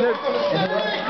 You